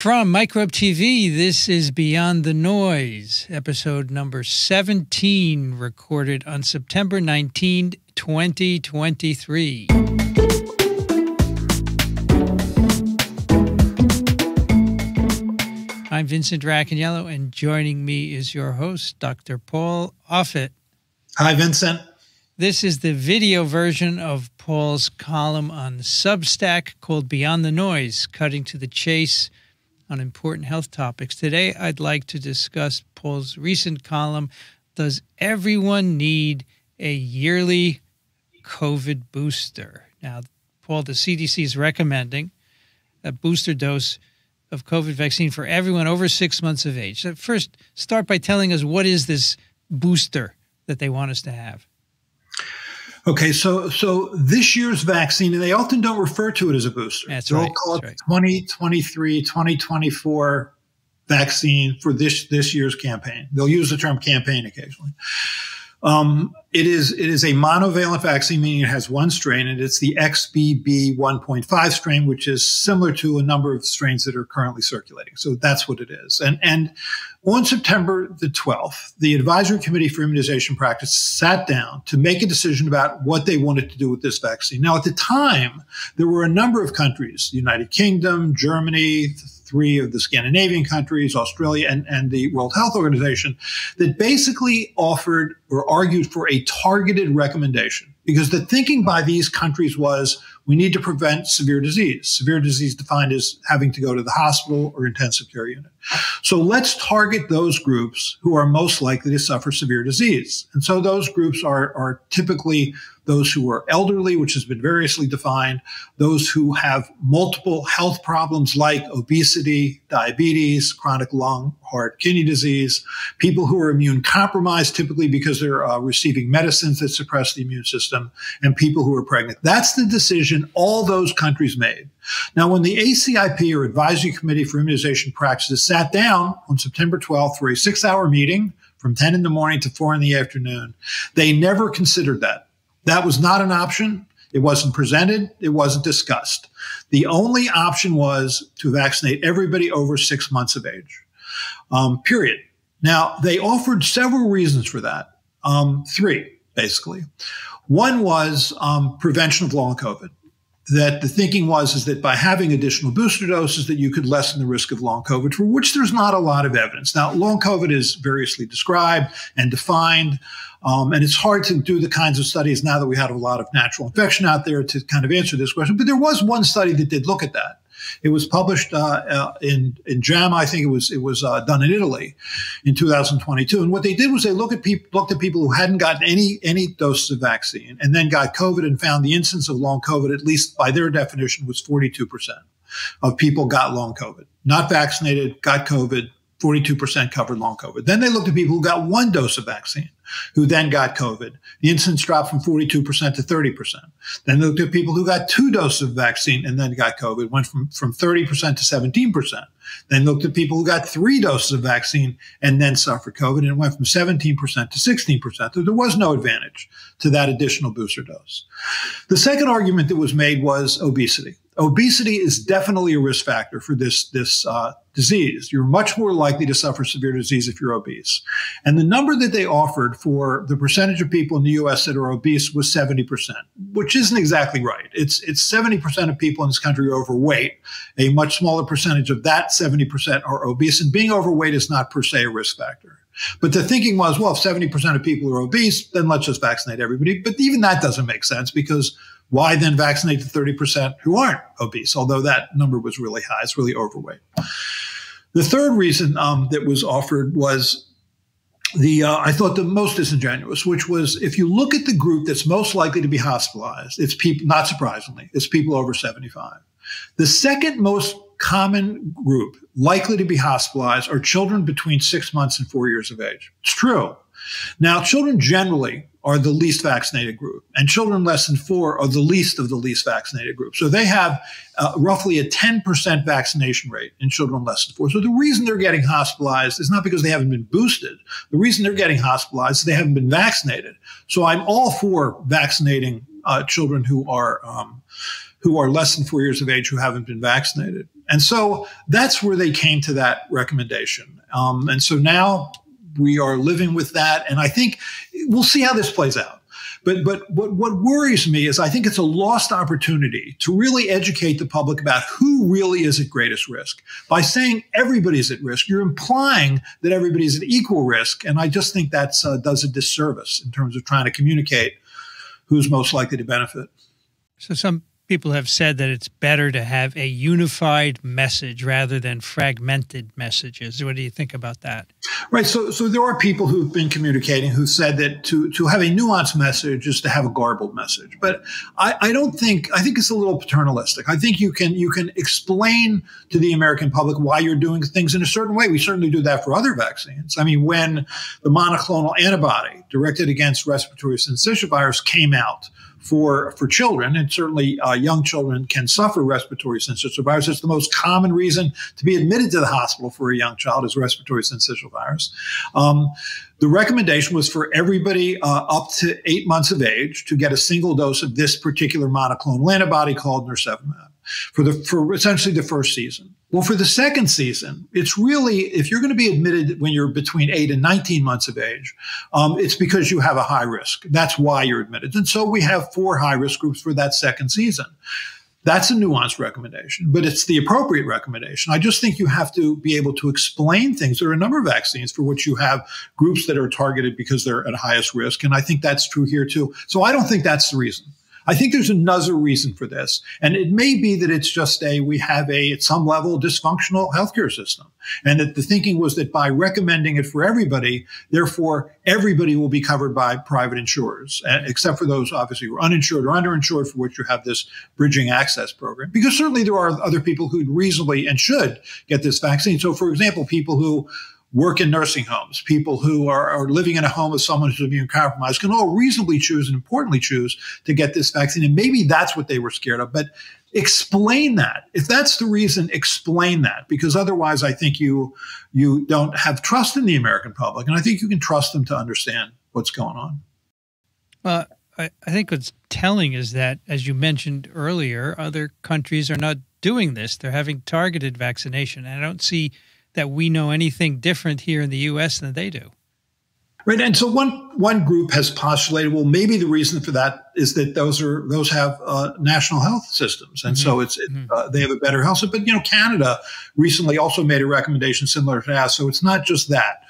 From Microbe TV, this is Beyond the Noise, episode number 17, recorded on September 19, 2023. I'm Vincent Racaniello, and joining me is your host, Dr. Paul Offit. Hi, Vincent. This is the video version of Paul's column on Substack called Beyond the Noise, cutting to the chase on important health topics. Today, I'd like to discuss Paul's recent column Does Everyone Need a Yearly COVID Booster? Now, Paul, the CDC is recommending a booster dose of COVID vaccine for everyone over six months of age. So first, start by telling us what is this booster that they want us to have? Okay, so so this year's vaccine, and they often don't refer to it as a booster. That's They'll right. call it That's right. 2023, 2024 vaccine for this this year's campaign. They'll use the term campaign occasionally. Um, it is it is a monovalent vaccine, meaning it has one strain, and it's the XBB 1.5 strain, which is similar to a number of strains that are currently circulating. So that's what it is. And and on September the 12th, the Advisory Committee for Immunization Practice sat down to make a decision about what they wanted to do with this vaccine. Now, at the time, there were a number of countries, the United Kingdom, Germany, three of the Scandinavian countries, Australia, and, and the World Health Organization, that basically offered or argued for a targeted recommendation. Because the thinking by these countries was we need to prevent severe disease. Severe disease defined as having to go to the hospital or intensive care unit. So let's target those groups who are most likely to suffer severe disease. And so those groups are, are typically those who are elderly, which has been variously defined, those who have multiple health problems like obesity, diabetes, chronic lung, heart, kidney disease, people who are immune compromised, typically because they're uh, receiving medicines that suppress the immune system, and people who are pregnant. That's the decision all those countries made. Now, when the ACIP or Advisory Committee for Immunization Practices sat down on September 12th for a six hour meeting from 10 in the morning to 4 in the afternoon, they never considered that. That was not an option. It wasn't presented. It wasn't discussed. The only option was to vaccinate everybody over six months of age, um, period. Now, they offered several reasons for that. Um, three, basically. One was um, prevention of long COVID that the thinking was is that by having additional booster doses that you could lessen the risk of long covid for which there's not a lot of evidence. Now long covid is variously described and defined um, and it's hard to do the kinds of studies now that we have a lot of natural infection out there to kind of answer this question. But there was one study that did look at that it was published uh, uh, in in JAMA. I think it was it was uh, done in Italy in 2022. And what they did was they looked at people looked at people who hadn't gotten any any doses of vaccine and then got COVID and found the incidence of long COVID, at least by their definition, was 42 percent of people got long COVID, not vaccinated, got COVID. 42% covered long COVID. Then they looked at people who got one dose of vaccine, who then got COVID. The incidence dropped from 42% to 30%. Then they looked at people who got two doses of vaccine and then got COVID, went from, from 30% to 17%. Then looked at people who got three doses of vaccine and then suffered COVID, and went from 17% to 16%. There was no advantage to that additional booster dose. The second argument that was made was obesity. Obesity is definitely a risk factor for this, this uh, disease. You're much more likely to suffer severe disease if you're obese. And the number that they offered for the percentage of people in the US that are obese was 70%, which isn't exactly right. It's, it's 70% of people in this country are overweight. A much smaller percentage of that 70% are obese. And being overweight is not per se a risk factor. But the thinking was, well, if 70% of people are obese, then let's just vaccinate everybody. But even that doesn't make sense because why then vaccinate the 30% who aren't obese? Although that number was really high, it's really overweight. The third reason um, that was offered was the uh, I thought the most disingenuous, which was if you look at the group that's most likely to be hospitalized, it's people. Not surprisingly, it's people over 75. The second most common group likely to be hospitalized are children between six months and four years of age. It's true. Now, children generally are the least vaccinated group, and children less than four are the least of the least vaccinated group. So they have uh, roughly a 10% vaccination rate in children less than four. So the reason they're getting hospitalized is not because they haven't been boosted. The reason they're getting hospitalized is they haven't been vaccinated. So I'm all for vaccinating uh, children who are um, who are less than four years of age who haven't been vaccinated. And so that's where they came to that recommendation. Um, and so now we are living with that. And I think we'll see how this plays out. But but what, what worries me is I think it's a lost opportunity to really educate the public about who really is at greatest risk. By saying everybody's at risk, you're implying that everybody's at equal risk, and I just think that uh, does a disservice in terms of trying to communicate who's most likely to benefit. So some people have said that it's better to have a unified message rather than fragmented messages. What do you think about that? Right. So, so there are people who've been communicating who said that to, to have a nuanced message is to have a garbled message. But I, I don't think, I think it's a little paternalistic. I think you can, you can explain to the American public why you're doing things in a certain way. We certainly do that for other vaccines. I mean, when the monoclonal antibody directed against respiratory syncytial virus came out, for for children, and certainly uh, young children can suffer respiratory syncytial virus. It's the most common reason to be admitted to the hospital for a young child is respiratory syncytial virus. Um, the recommendation was for everybody uh, up to eight months of age to get a single dose of this particular monoclonal antibody called nirsevimab for the for essentially the first season. Well, for the second season, it's really, if you're going to be admitted when you're between eight and 19 months of age, um, it's because you have a high risk. That's why you're admitted. And so we have four high risk groups for that second season. That's a nuanced recommendation, but it's the appropriate recommendation. I just think you have to be able to explain things. There are a number of vaccines for which you have groups that are targeted because they're at highest risk. And I think that's true here too. So I don't think that's the reason. I think there's another reason for this. And it may be that it's just a, we have a, at some level, dysfunctional healthcare system. And that the thinking was that by recommending it for everybody, therefore everybody will be covered by private insurers, eh, except for those obviously who are uninsured or underinsured for which you have this bridging access program. Because certainly there are other people who reasonably and should get this vaccine. So for example, people who work in nursing homes, people who are, are, living in a home with someone who's immune compromised can all reasonably choose and importantly choose to get this vaccine. And maybe that's what they were scared of. But explain that. If that's the reason, explain that. Because otherwise I think you you don't have trust in the American public. And I think you can trust them to understand what's going on. I, I think what's telling is that, as you mentioned earlier, other countries are not doing this. They're having targeted vaccination. And I don't see that we know anything different here in the U.S. than they do. Right, and so one one group has postulated, well, maybe the reason for that is that those are those have uh, national health systems, and mm-hmm. so it's it, mm-hmm. uh, they have a better health. But you know, Canada recently also made a recommendation similar to that, so it's not just that.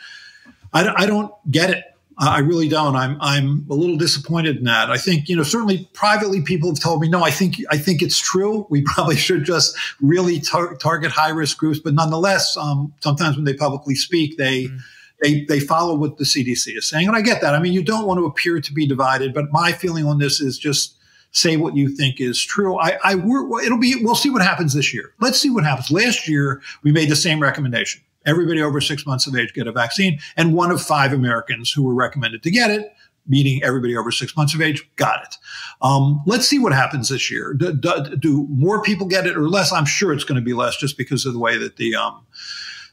I, I don't get it. I really don't. I'm I'm a little disappointed in that. I think you know certainly privately people have told me no. I think I think it's true. We probably should just really tar- target high risk groups, but nonetheless, um, sometimes when they publicly speak, they. Mm. They, they follow what the CDC is saying. And I get that. I mean, you don't want to appear to be divided, but my feeling on this is just say what you think is true. I, I it'll be, we'll see what happens this year. Let's see what happens. Last year, we made the same recommendation everybody over six months of age get a vaccine. And one of five Americans who were recommended to get it, meaning everybody over six months of age, got it. Um, let's see what happens this year. Do, do, do, more people get it or less? I'm sure it's going to be less just because of the way that the um,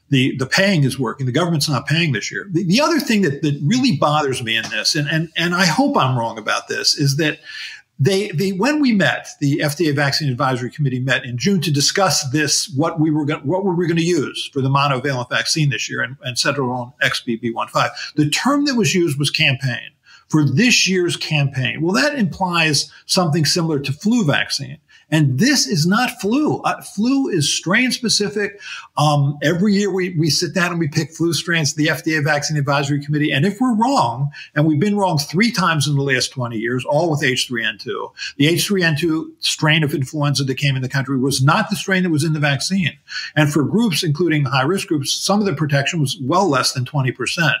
the the paying is working. The government's not paying this year. The, the other thing that, that really bothers me in this, and, and and I hope I'm wrong about this, is that they, when we met, the FDA Vaccine Advisory Committee met in June to discuss this, what we were going, what were we going to use for the monovalent vaccine this year, and, and settled on XBB.1.5. The term that was used was campaign for this year's campaign. Well, that implies something similar to flu vaccine. And this is not flu. Uh, flu is strain specific. Um, every year we, we sit down and we pick flu strains, the FDA Vaccine Advisory Committee. And if we're wrong, and we've been wrong three times in the last 20 years, all with H3N2, the H3N2 strain of influenza that came in the country was not the strain that was in the vaccine. And for groups, including high risk groups, some of the protection was well less than 20%.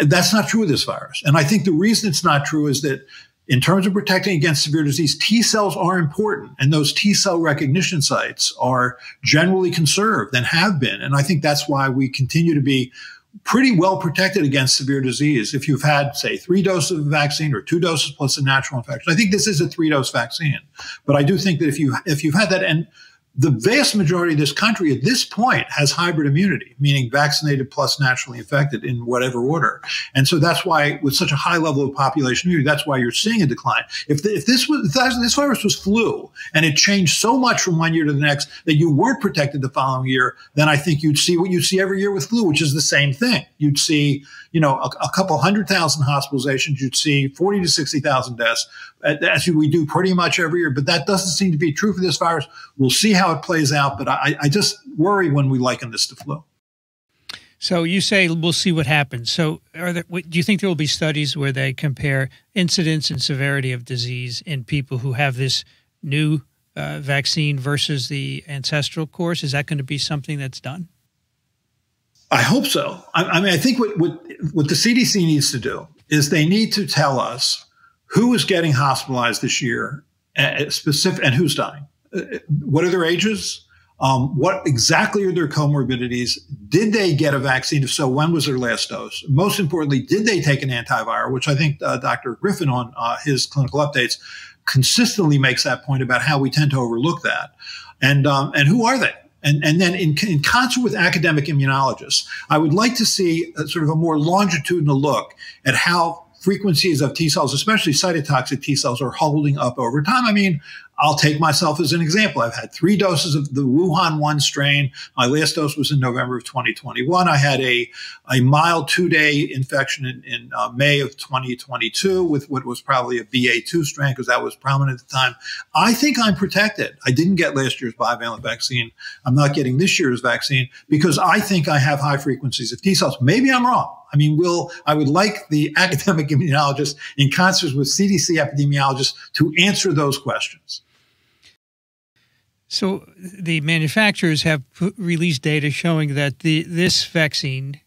That's not true with this virus. And I think the reason it's not true is that in terms of protecting against severe disease, T cells are important, and those T cell recognition sites are generally conserved and have been. And I think that's why we continue to be pretty well protected against severe disease if you've had, say, three doses of a vaccine or two doses plus a natural infection. I think this is a three dose vaccine, but I do think that if you if you've had that and the vast majority of this country at this point has hybrid immunity, meaning vaccinated plus naturally infected in whatever order. And so that's why, with such a high level of population immunity, that's why you're seeing a decline. If, the, if this was if this virus was flu and it changed so much from one year to the next that you weren't protected the following year, then I think you'd see what you see every year with flu, which is the same thing. You'd see, you know, a, a couple hundred thousand hospitalizations. You'd see forty to sixty thousand deaths, as we do pretty much every year. But that doesn't seem to be true for this virus. We'll see how it plays out, but I, I just worry when we liken this to flu. So you say we'll see what happens. So, there, do you think there will be studies where they compare incidence and severity of disease in people who have this new uh, vaccine versus the ancestral course? Is that going to be something that's done? I hope so. I, I mean, I think what, what what the CDC needs to do is they need to tell us who is getting hospitalized this year, uh, specific, and who's dying. Uh, what are their ages? Um, what exactly are their comorbidities? Did they get a vaccine? If so, when was their last dose? Most importantly, did they take an antiviral? Which I think uh, Dr. Griffin on uh, his clinical updates consistently makes that point about how we tend to overlook that. And um, and who are they? And, and then in, in, concert with academic immunologists, I would like to see a, sort of a more longitudinal look at how frequencies of T cells, especially cytotoxic T cells, are holding up over time. I mean, I'll take myself as an example. I've had three doses of the Wuhan 1 strain. My last dose was in November of 2021. I had a, a mild two day infection in, in uh, May of 2022 with what was probably a BA2 strain because that was prominent at the time. I think I'm protected. I didn't get last year's bivalent vaccine. I'm not getting this year's vaccine because I think I have high frequencies of T cells. Maybe I'm wrong. I mean, will I would like the academic immunologists in concert with CDC epidemiologists to answer those questions. So the manufacturers have released data showing that the this vaccine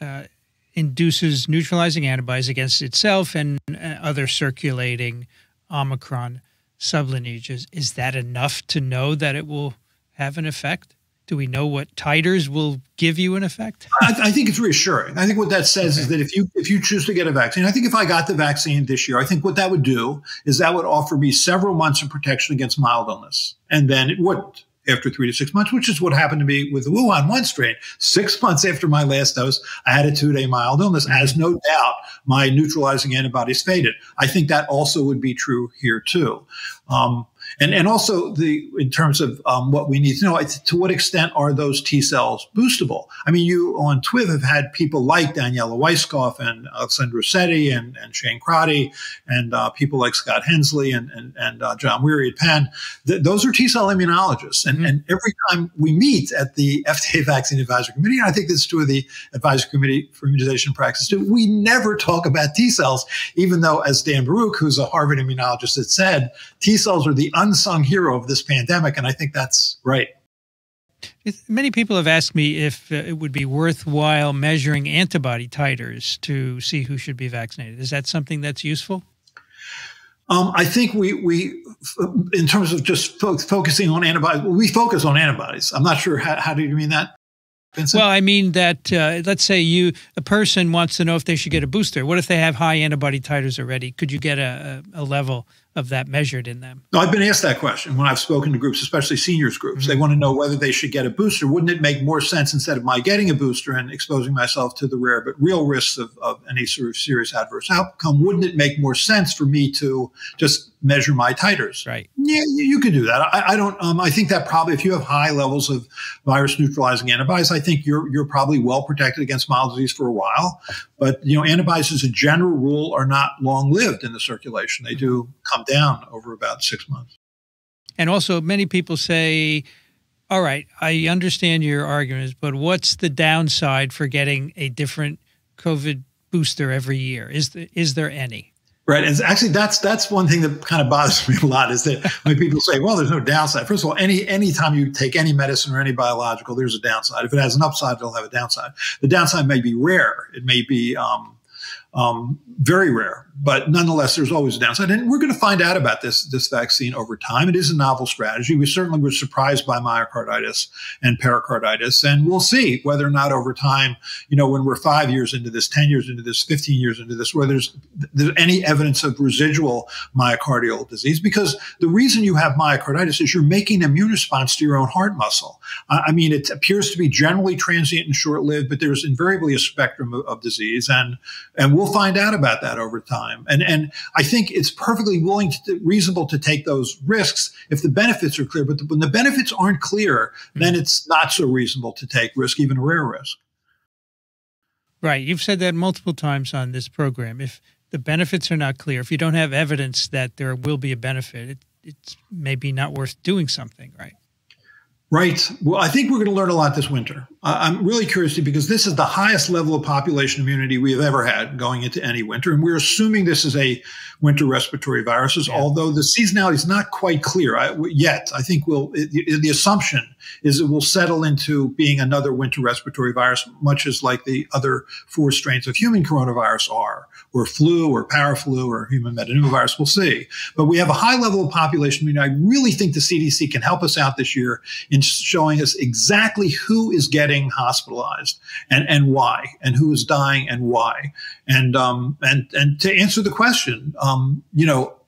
uh, induces neutralizing antibodies against itself and uh, other circulating Omicron sublineages. Is that enough to know that it will have an effect? Do we know what titers will give you an effect? I, I think it's reassuring. I think what that says okay. is that if you if you choose to get a vaccine, I think if I got the vaccine this year, I think what that would do is that would offer me several months of protection against mild illness, and then it wouldn't after three to six months, which is what happened to me with the Wuhan one strain. Six months after my last dose, I had a two day mild illness. As no doubt, my neutralizing antibodies faded. I think that also would be true here too. Um, and and also the in terms of um, what we need to know to what extent are those T cells boostable? I mean, you on TWIV have had people like Daniela Weiskopf and Alessandro Sette and, and Shane Crotty and uh, people like Scott Hensley and and, and uh, John Wherry at Penn. Th- those are T cell immunologists, and, mm-hmm. and every time we meet at the FDA Vaccine Advisory Committee, and I think this is true of the Advisory Committee for Immunization Practice too, we never talk about T cells, even though, as Dan Barouch, who's a Harvard immunologist, had said, T cells are the unsung hero of this pandemic. And I think that's right. Many people have asked me if uh, it would be worthwhile measuring antibody titers to see who should be vaccinated. Is that something that's useful? Um, I think we we in terms of just fo- focusing on antibodies, we focus on antibodies. I'm not sure how, how do you mean that. Vincent? Well, I mean that uh, let's say you a person wants to know if they should get a booster. What if they have high antibody titers already? Could you get a, a, a level of that measured in them? No, I've been asked that question when I've spoken to groups, especially seniors groups. Mm-hmm. They want to know whether they should get a booster. Wouldn't it make more sense instead of my getting a booster and exposing myself to the rare but real risks of, of any sort of serious adverse outcome? Wouldn't it make more sense for me to just measure my titers? Right. Yeah, you, you can do that. I, I don't. Um, I think that probably if you have high levels of virus neutralizing antibodies, I think you're you're probably well protected against mild disease for a while. But you know, antibodies as a general rule are not long lived in the circulation. They do come down over about six months. And also, many people say, all right, I understand your arguments, but what's the downside for getting a different COVID booster every year? Is, the, is there any? Right. And actually that's that's one thing that kind of bothers me a lot is that when people say, well, there's no downside. First of all, any any time you take any medicine or any biological, there's a downside. If it has an upside, it'll have a downside. The downside may be rare. It may be um, Um, very rare, but nonetheless, there's always a downside. And we're going to find out about this, this vaccine over time. It is a novel strategy. We certainly were surprised by myocarditis and pericarditis. And we'll see whether or not over time, you know, when we're five years into this, 10 years into this, 15 years into this, whether there's, there's any evidence of residual myocardial disease. Because the reason you have myocarditis is you're making an immune response to your own heart muscle. I mean, it appears to be generally transient and short lived, but there's invariably a spectrum of, of disease. And, and we'll find out about that over time. And, and I think it's perfectly willing to, reasonable to take those risks if the benefits are clear. But the, when the benefits aren't clear, mm-hmm. then it's not so reasonable to take risk, even a rare risk. Right. You've said that multiple times on this program. If the benefits are not clear, if you don't have evidence that there will be a benefit, it, it's maybe not worth doing something, right? Right. Well, I think we're going to learn a lot this winter. I'm really curious because this is the highest level of population immunity we have ever had going into any winter. And we're assuming this is a winter respiratory viruses, yeah. although the seasonality is not quite clear yet. I think we'll, it, the assumption is it will settle into being another winter respiratory virus, much as like the other four strains of human coronavirus are, or flu, or paraflu, or human metapneumovirus. We'll see. But we have a high level of population immunity. I really think the CDC can help us out this year in showing us exactly who is getting hospitalized and, and why, and who is dying and why. And, um, and, and to answer the question, um, you know,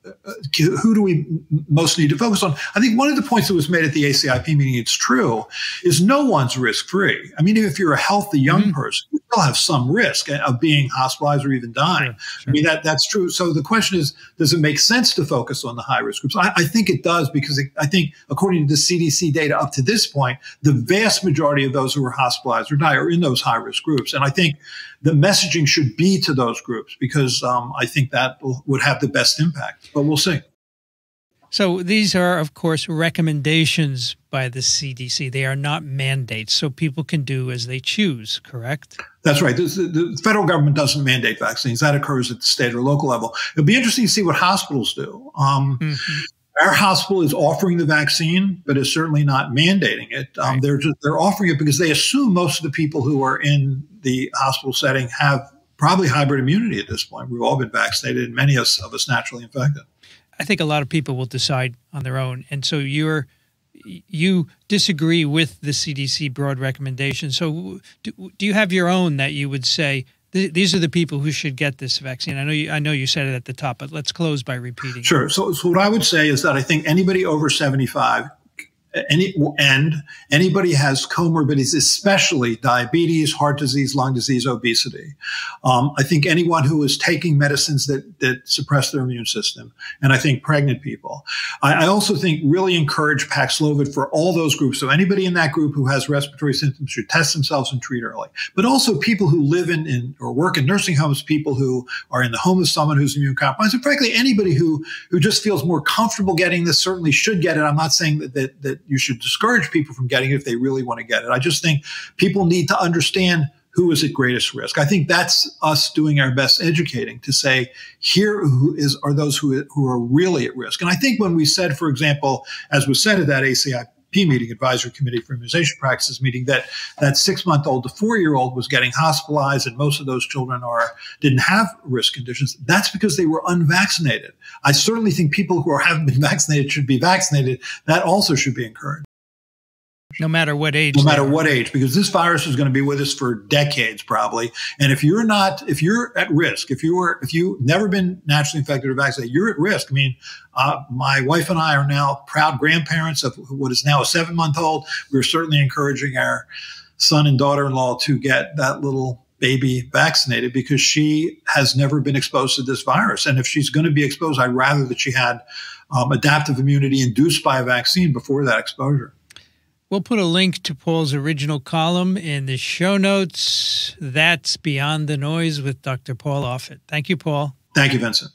who do we most need to focus on? I think one of the points that was made at the ACIP meeting, it's true, is no one's risk free. I mean, if you're a healthy young mm-hmm. person, you still have some risk of being hospitalized or even dying. Sure, sure. I mean, that, that's true. So the question is, does it make sense to focus on the high risk groups? I, I think it does because it, I think, according to the CDC data up to this point, the vast majority of those who are hospitalized or die are in those high risk groups. And I think the messaging should be to those groups because um, I think that would have the best impact. But we'll see. So these are, of course, recommendations by the CDC. They are not mandates, so people can do as they choose. Correct? That's right. The, federal government doesn't mandate vaccines. That occurs at the state or local level. It'll be interesting to see what hospitals do. Um, mm-hmm. Our hospital is offering the vaccine, but is certainly not mandating it. Um, right. They're just, they're offering it because they assume most of the people who are in the hospital setting have probably hybrid immunity at this point. We've all been vaccinated, and many of us, of us naturally infected. I think a lot of people will decide on their own, and so you're you disagree with the CDC broad recommendation. So, do, do you have your own that you would say these are the people who should get this vaccine. I know you, I know you said it at the top, but let's close by repeating. Sure. So, so what I would say is that I think anybody over 75 any and anybody has comorbidities, especially diabetes, heart disease, lung disease, obesity. Um, I think anyone who is taking medicines that that suppress their immune system, and I think pregnant people. I, I, also think really encourage Paxlovid for all those groups. So anybody in that group who has respiratory symptoms should test themselves and treat early. But also people who live in, in or work in nursing homes, people who are in the home of someone who's immune compromised, and frankly anybody who who just feels more comfortable getting this certainly should get it. I'm not saying that that, that you should discourage people from getting it if they really want to get it. I just think people need to understand who is at greatest risk. I think that's us doing our best educating to say here who is are those who who are really at risk. And I think when we said, for example, as was said at that ACIP meeting, Advisory Committee for Immunization Practices meeting, that that six month old to four year old was getting hospitalized, and most of those children are didn't have risk conditions. That's because they were unvaccinated. I certainly think people who are, haven't been vaccinated should be vaccinated. That also should be encouraged. No matter what age. No matter what age, because this virus is going to be with us for decades probably. And if you're not, if you're at risk, if you were, if you've never been naturally infected or vaccinated, you're at risk. I mean, uh, my wife and I are now proud grandparents of what is now a seven month old. We're certainly encouraging our son and daughter in law to get that little baby vaccinated because she has never been exposed to this virus. And if she's going to be exposed, I'd rather that she had um, adaptive immunity induced by a vaccine before that exposure. We'll put a link to Paul's original column in the show notes. That's Beyond the Noise with Dr. Paul Offit. Thank you, Paul. Thank you, Vincent.